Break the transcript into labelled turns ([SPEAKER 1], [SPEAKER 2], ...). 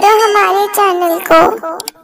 [SPEAKER 1] करो हमारे चैनल को।